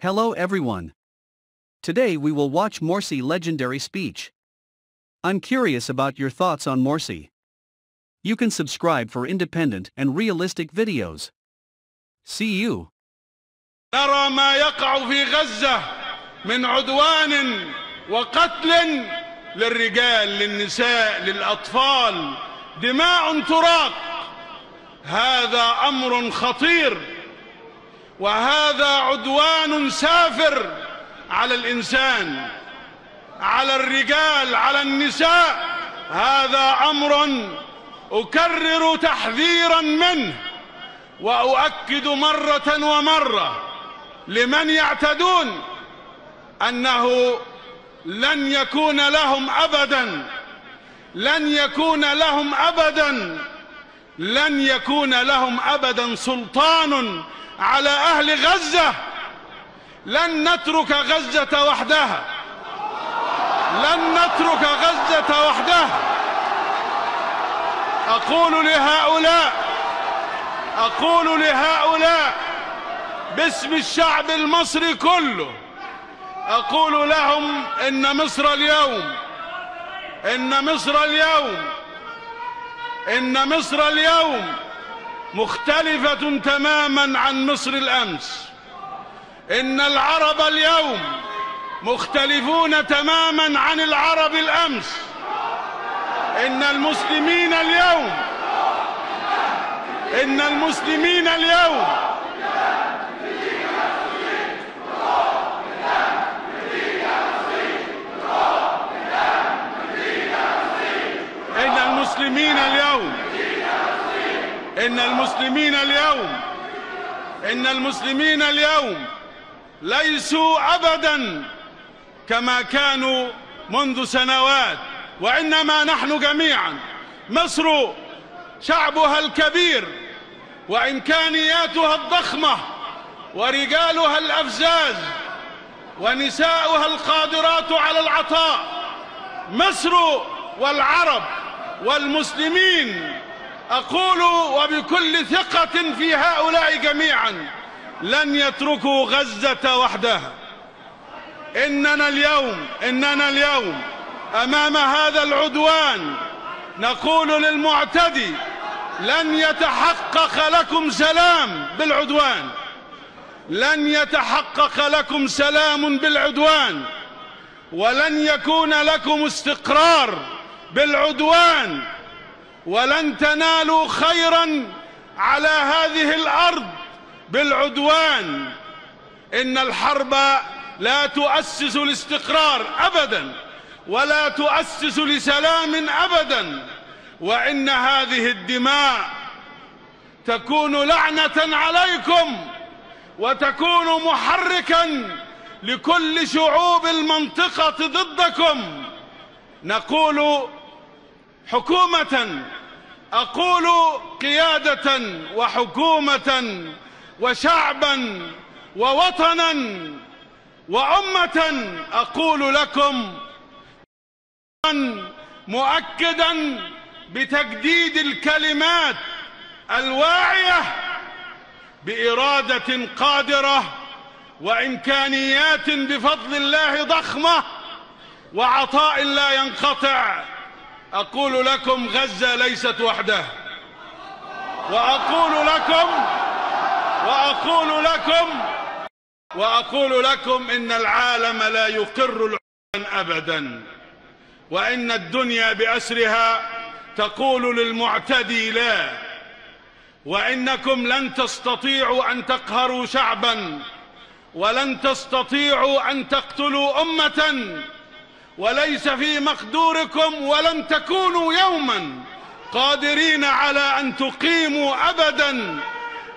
Hello everyone. Today we will watch Morsi legendary speech. I'm curious about your thoughts on Morsi. You can subscribe for independent and realistic videos. See you. نرى ما يقع في غزة من عدوان وقتل للرجال للنساء للأطفال دماء تراق هذا أمر خطير وهذا عدوان سافر على الإنسان على الرجال على النساء. هذا أمر أكرر تحذيرا منه وأؤكد مرة ومرة لمن يعتدون أنه لن يكون لهم أبدا لن يكون لهم أبدا لن يكون لهم أبدا سلطان على أهل غزة. لن نترك غزة وحدها. لن نترك غزة وحدها. أقول لهؤلاء أقول لهؤلاء باسم الشعب المصري كله أقول لهم إن مصر اليوم إن مصر اليوم إن مصر اليوم مختلفة تماما عن مصر الأمس. إن العرب اليوم مختلفون تماما عن العرب الأمس. إن المسلمين اليوم إن المسلمين اليوم إن المسلمين اليوم إن المسلمين اليوم إن المسلمين اليوم ليسوا أبدا كما كانوا منذ سنوات وإنما نحن جميعا مصر شعبها الكبير وإمكانياتها الضخمة ورجالها الأفزاز ونساؤها القادرات على العطاء. مصر والعرب والمسلمين أقول وبكل ثقة في هؤلاء جميعا لن يتركوا غزة وحدها. إننا اليوم إننا اليوم أمام هذا العدوان. نقول للمعتدي لن يتحقق لكم سلام بالعدوان. لن يتحقق لكم سلام بالعدوان. ولن يكون لكم استقرار بالعدوان. ولن تنالوا خيرا على هذه الأرض بالعدوان. إن الحرب لا تؤسس الاستقرار أبدا ولا تؤسس لسلام أبدا وإن هذه الدماء تكون لعنة عليكم وتكون محركا لكل شعوب المنطقة ضدكم. نقول حكومة أقول قيادة وحكومة وشعبا ووطنا وأمة أقول لكم مؤكدا بتجديد الكلمات الواعية بإرادة قادرة وإمكانيات بفضل الله ضخمة وعطاء لا ينقطع أقول لكم غزة ليست وحدها. وأقول لكم وأقول لكم وأقول لكم إن العالم لا يقر العدوان أبدا. وإن الدنيا بأسرها تقول للمعتدي لا. وإنكم لن تستطيعوا أن تقهروا شعبا. ولن تستطيعوا أن تقتلوا أمة. وليس في مقدوركم ولن تكونوا يوما قادرين على أن تقيموا أبدا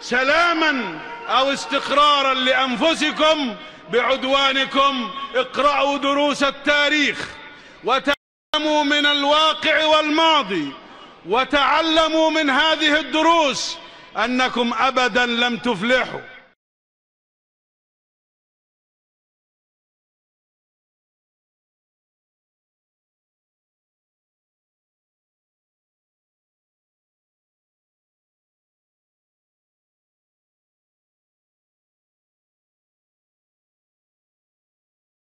سلاما أو استقرارا لأنفسكم بعدوانكم. اقرأوا دروس التاريخ وتعلموا من الواقع والماضي وتعلموا من هذه الدروس أنكم أبدا لم تفلحوا.